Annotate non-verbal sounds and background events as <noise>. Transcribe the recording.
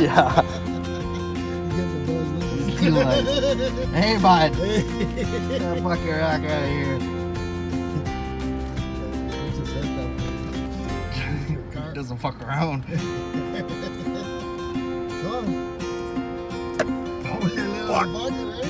Yeah. Too much. Hey, bud. Get that fucking rock out of here. Doesn't fuck around. <laughs> Come on. Oh, little fucker.